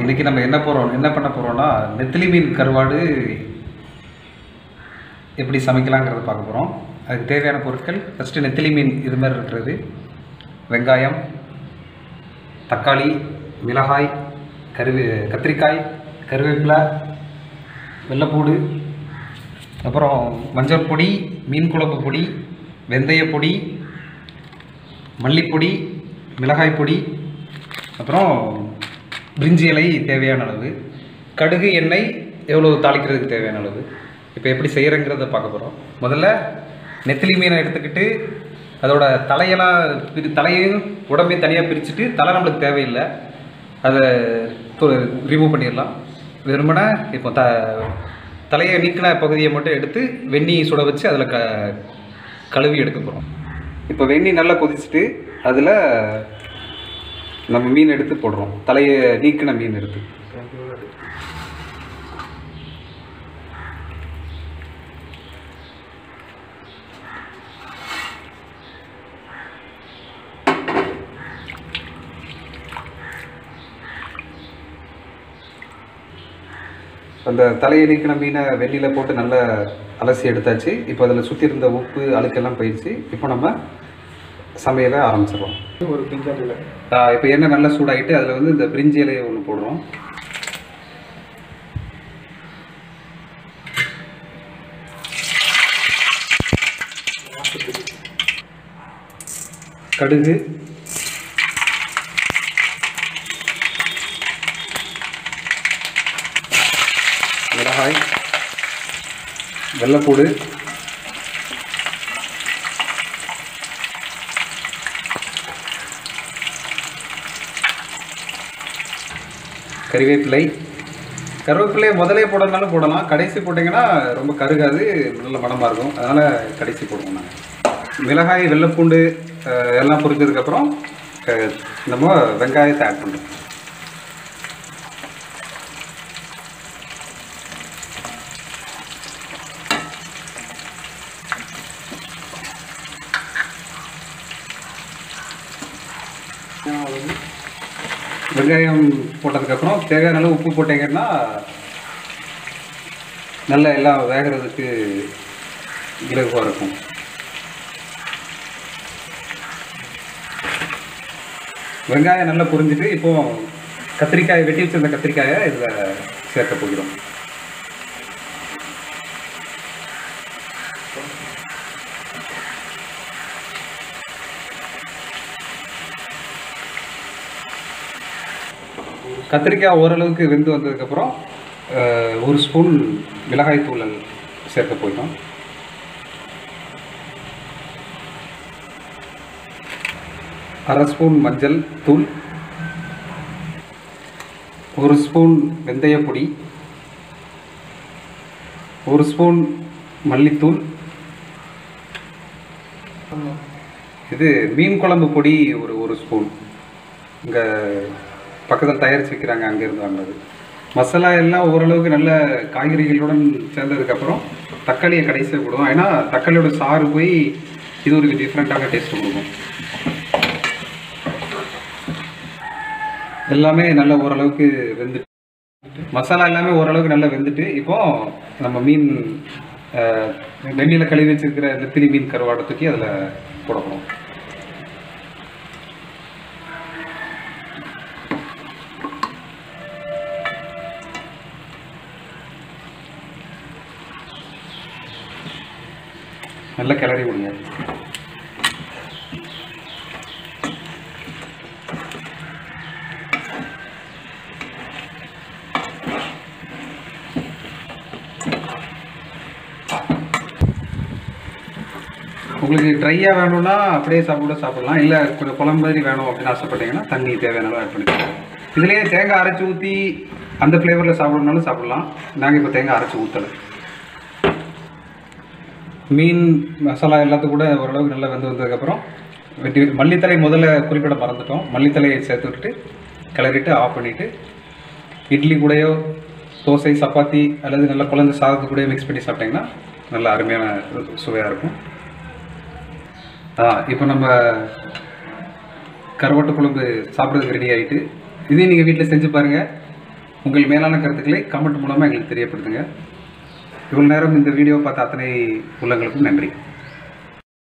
இன்றைக்கி நம்ம என்ன போகிறோம் என்ன பண்ண போகிறோம்னா நெத்திலி மீன் கருவாடு எப்படி சமைக்கலாங்கிறத பார்க்க போகிறோம் அதுக்கு தேவையான பொருட்கள் ஃபஸ்ட்டு நெத்திலி மீன் இது மாதிரி இருக்கிறது. வெங்காயம் தக்காளி மிளகாய் கருவே கத்திரிக்காய் கருவேப்பிலை வெள்ளைப்பூடு அப்புறம் மஞ்சள் பொடி மீன் குழம்பு பொடி வெந்தய பொடி மல்லிப்பொடி மிளகாய் பொடி அப்புறம் பிரிஞ்சி இலை தேவையான அளவு. கடுகு எண்ணெய் எவ்வளோ தாளிக்கிறதுக்கு தேவையான அளவு. இப்போ எப்படி செய்கிறேங்கிறத பார்க்க போகிறோம் முதல்ல நெத்திலி மீனை எடுத்துக்கிட்டு அதோட தலையெல்லாம் பிரி தலையையும் உடம்பையும் தனியாக பிரிச்சுட்டு தலை நம்மளுக்கு தேவையில்லை. அதை ரிமூவ் பண்ணிடலாம். வெறுமனே இப்போ த தலையை நீக்கின பகுதியை மட்டும் எடுத்து வெந்நி சுட வச்சு அதில் க கழுவி எடுக்க போகிறோம் இப்போ வெந்நி நல்லா கொதிச்சுட்டு அதில் நம்ம மீன் எடுத்து போடுறோம். தலையை நீக்கின மீன் எடுத்து. அந்த தலையை நீக்கின மீனை வெந்நியில் போட்டு நல்லா அலசி எடுத்தாச்சு. இப்போ அதில் சுற்றி இருந்த உப்பு அழுக்கெல்லாம் போயிடுச்சு. இப்போ நம்ம சமையலை ஆரம்பிச்சிடலாம். ஒரு பிஞ்சரில் இப்போ எண்ணெய் நல்லா சூடாகிட்டு அதில் வந்து இந்த பிரிஞ்சி இலையை ஒன்று போடுறோம். கடுகு. மிளகாய். வெள்ளைப்பூடு. கறிவேப்பிலை கருவேப்பிலையை முதலே போடனாலும் போடலாம். கடைசி போட்டிங்கன்னா ரொம்ப கருகாது நல்ல மணமாக இருக்கும். அதனால் கடைசி போடுவோம் நாங்கள் மிளகாய் வெள்ளைப்பூண்டு எல்லாம் பொரிச்சதுக்கப்புறம் நம்ம வெங்காயத்தை ஆட் பண்ணுறோம் வெங்காயம் போட்டதுக்கப்புறம் தேவையான அளவு உப்பு போட்டீங்கன்னா நல்லா எல்லாம் வேகிறதுக்கு இலகுவாக இருக்கும். வெங்காயம் நல்லா புரிஞ்சுட்டு இப்போது கத்திரிக்காய் வெட்டி வச்சிருந்த கத்திரிக்காயை இதில் சேர்க்க போகிறோம். கத்திரிக்காய் ஓரளவுக்கு வெந்து வந்ததுக்கப்புறம் ஒரு ஸ்பூன் மிளகாய் தூள் சேர்க்க போயிட்டோம். அரை ஸ்பூன் மஞ்சள் தூள் ஒரு ஸ்பூன் வெந்தய பொடி ஒரு ஸ்பூன் மல்லித்தூள். இது மீன் குழம்பு பொடி ஒரு ஒரு ஸ்பூன் இங்கே பக்கத்தில் தயாரித்து வைக்கிறாங்க அங்கேருந்து வாங்கினது மசாலா எல்லாம் ஓரளவுக்கு நல்ல காய்கறிகளுடன் சேர்ந்ததுக்கப்புறம் தக்காளியை கடைசியாக போடுவோம். ஏன்னா தக்காளியோட சாறு போய் இது ஒரு டிஃப்ரெண்ட்டான டேஸ்ட் கொடுக்கும். எல்லாமே நல்ல ஓரளவுக்கு வெந்துட்டு மசாலா எல்லாமே ஓரளவுக்கு நல்லா வெந்துட்டு இப்போ நம்ம மீன் அஹ், கழுவி வச்சிருக்கிற நெத்திரி மீன் கருவாடை தூக்கி அதில் போட நல்லா கிளறி விடுங்க உங்களுக்கு ட்ரையாக வேணும்னா அப்படியே சாப்பிட சாப்பிடலாம். இல்லை கொஞ்சம் குழம்பு மாதிரி வேணும் அப்படின்னு ஆசைப்பட்டீங்கன்னா தண்ணி தேவையான ஆட் பண்ணிக்கலாம் இதுலேயே தேங்காய் அரைச்சி ஊற்றி அந்த ஃப்ளேவரில் சாப்பிடணும்னாலும் சாப்பிடலாம். நாங்கள் இப்போ தேங்காய் அரைச்சி ஊற்றலை மீன் மசாலா எல்லாத்துக்கும் கூட ஓரளவுக்கு நல்லா வெந்து வந்ததுக்கப்புறம் வெட்டி மல்லித்தலை முதல்ல குறிப்பிட மறந்துட்டோம். மல்லித்தலையை சேர்த்து விட்டுட்டு கிளறிட்டு ஆஃப் பண்ணிவிட்டு இட்லி கூடயோ தோசை சப்பாத்தி அல்லது நல்லா குழந்தை சாதத்து கூட மிக்ஸ் பண்ணி சாப்பிட்டிங்கன்னா நல்ல அருமையான சுவையாக இருக்கும். ஆ இப்போ நம்ம கருவாட்டு குழம்பு சாப்பிட்றதுக்கு ரெடி ஆகிட்டு இதையும் நீங்கள் வீட்டில் செஞ்சு பாருங்கள் உங்கள் மேலான கருத்துக்களை கமெண்ட் மூலமாக எங்களுக்கு தெரியப்படுத்துங்க. இவ்வளோ நேரம் இந்த வீடியோ பார்த்த அத்தனை உள்ளங்களுக்கும் நன்றி.